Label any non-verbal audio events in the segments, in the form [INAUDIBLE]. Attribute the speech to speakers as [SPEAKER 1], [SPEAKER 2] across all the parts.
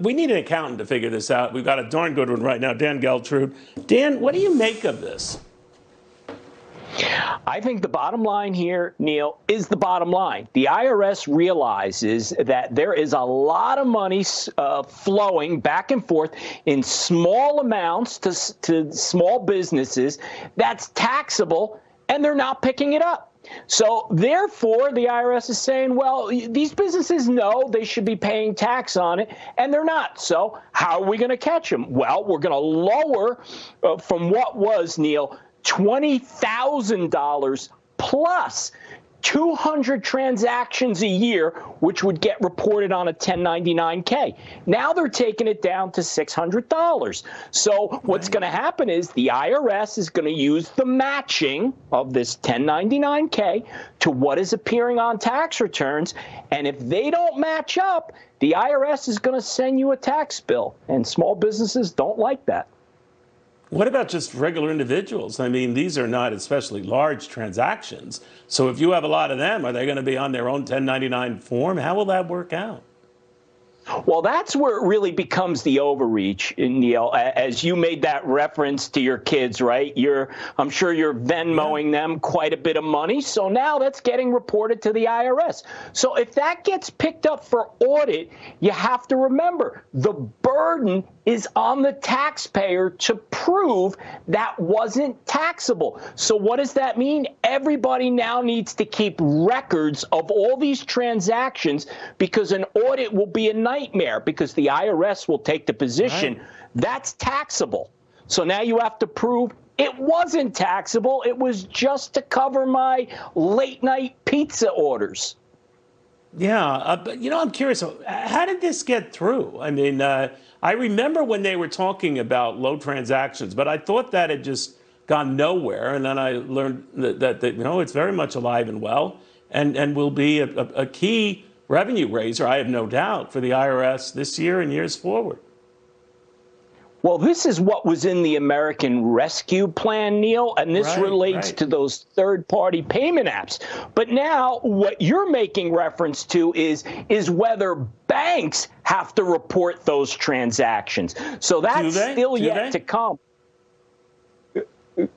[SPEAKER 1] we need an accountant to figure this out. We've got a darn good one right now, Dan Geltrude. Dan, what do you make of this?
[SPEAKER 2] I think the bottom line here, Neil, is the bottom line. The IRS realizes that there is a lot of money uh, flowing back and forth in small amounts to, to small businesses that's taxable, and they're not picking it up. So therefore, the IRS is saying, well, these businesses know they should be paying tax on it, and they're not. So how are we going to catch them? Well, we're going to lower uh, from what was, Neil, $20,000 plus 200 transactions a year, which would get reported on a 1099K. Now they're taking it down to $600. So what's going to happen is the IRS is going to use the matching of this 1099K to what is appearing on tax returns. And if they don't match up, the IRS is going to send you a tax bill. And small businesses don't like that.
[SPEAKER 1] What about just regular individuals? I mean, these are not especially large transactions. So if you have a lot of them, are they going to be on their own 1099 form? How will that work out?
[SPEAKER 2] Well, that's where it really becomes the overreach, Neil. As you made that reference to your kids, right? You're, I'm sure you're Venmoing yeah. them quite a bit of money. So now that's getting reported to the IRS. So if that gets picked up for audit, you have to remember the burden is on the taxpayer to prove that wasn't taxable. So what does that mean? Everybody now needs to keep records of all these transactions because an audit will be a nightmare because the IRS will take the position right. that's taxable. So now you have to prove it wasn't taxable. It was just to cover my late night pizza orders.
[SPEAKER 1] Yeah, uh, but you know, I'm curious. How did this get through? I mean, uh, I remember when they were talking about low transactions, but I thought that had just gone nowhere. And then I learned that, that, that you know it's very much alive and well, and and will be a, a, a key revenue raiser. I have no doubt for the IRS this year and years forward.
[SPEAKER 2] Well, this is what was in the American Rescue Plan, Neil, and this right, relates right. to those third party payment apps. But now what you're making reference to is is whether banks have to report those transactions. So that's still Do yet they? to come.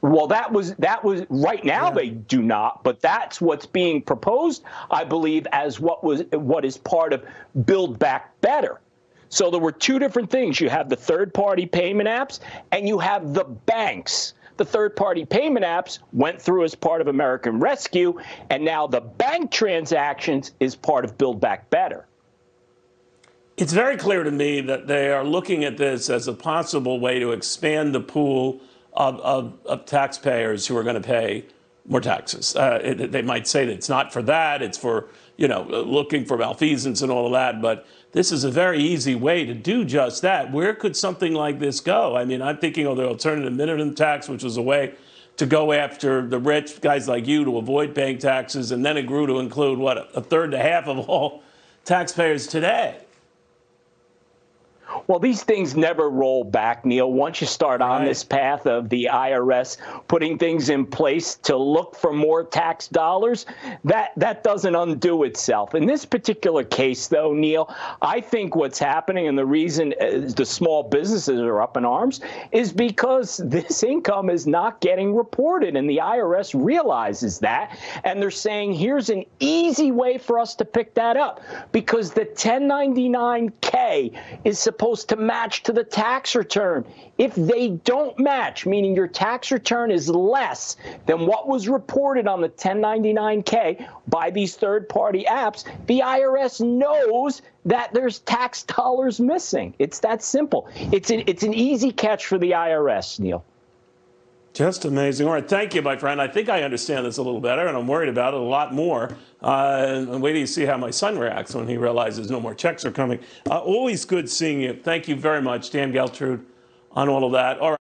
[SPEAKER 2] Well, that was that was right now yeah. they do not, but that's what's being proposed, I believe, as what was what is part of Build Back Better. So there were two different things. You have the third party payment apps and you have the banks. The third party payment apps went through as part of American Rescue, and now the bank transactions is part of Build Back Better.
[SPEAKER 1] It's very clear to me that they are looking at this as a possible way to expand the pool of, of, of taxpayers who are going to pay more taxes. Uh, it, they might say that it's not for that, it's for, you know, looking for malfeasance and all of that, but this is a very easy way to do just that. Where could something like this go? I mean, I'm thinking of the alternative minimum tax, which was a way to go after the rich guys like you to avoid paying taxes, and then it grew to include what a third to half of all [LAUGHS] taxpayers today.
[SPEAKER 2] Well, these things never roll back, Neil. Once you start on this path of the IRS putting things in place to look for more tax dollars, that that doesn't undo itself. In this particular case, though, Neil, I think what's happening and the reason uh, the small businesses are up in arms is because [LAUGHS] this income is not getting reported, and the IRS realizes that, and they're saying here's an easy way for us to pick that up because the 1099K is supposed supposed to match to the tax return. If they don't match, meaning your tax return is less than what was reported on the 1099K by these third party apps, the IRS knows that there's tax dollars missing. It's that simple. It's an, it's an easy catch for the IRS, Neil.
[SPEAKER 1] Just amazing. All right, thank you, my friend. I think I understand this a little better, and I'm worried about it a lot more. Uh, and wait till you see how my son reacts when he realizes no more checks are coming. Uh, always good seeing you. Thank you very much, Dan Geltrude, on all of that. All right.